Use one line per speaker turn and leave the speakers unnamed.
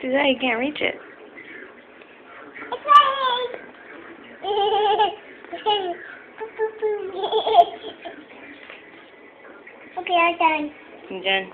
do that, you can't reach it.
okay, I'm done.
You done?